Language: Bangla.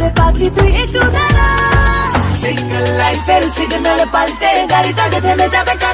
ওরে পাখি তুই একটু দাঁড়া। সিঙ্গেল লাইফের সিগন্যাল পাল্টে গাড়িটা থেমে যাবে কাটকা